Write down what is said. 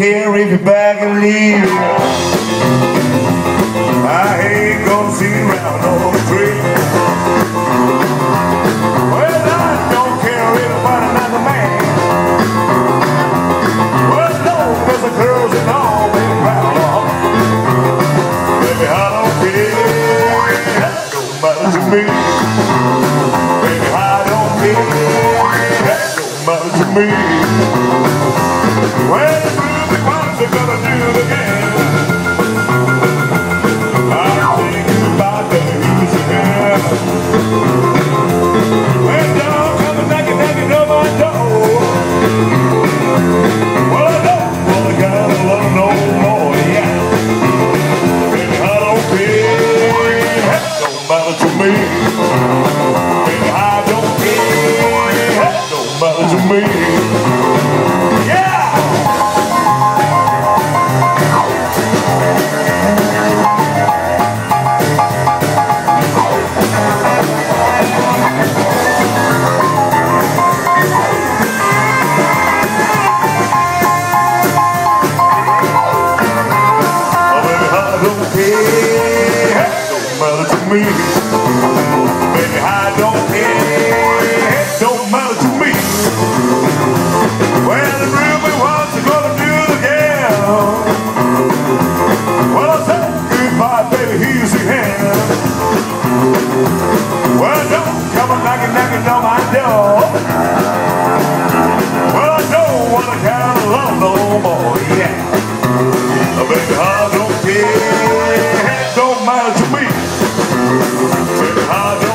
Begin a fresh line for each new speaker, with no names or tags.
care if you're back and leave. I ain't gonna see around on tree. Well, I don't care if I find another man. Well, no, cause the girls and all they proud of. Baby, I don't care. That don't matter to me. Baby, I don't care. That don't matter to me. Well, you're gonna do it again. i again. When knocking on my door. Well, I don't wanna no more, yeah. Baby, I don't care. Don't matter to me. Baby, I don't care. Don't matter to me. me. Baby, I don't care. It don't matter to me. Well, the Ruby wants to go to do it again. Well, I said goodbye, baby. Here's your hand. Well, don't come knocking, knocking on my door. Well, I don't want to count alone no more. Yeah. Baby, I don't care. It don't matter to me. With hard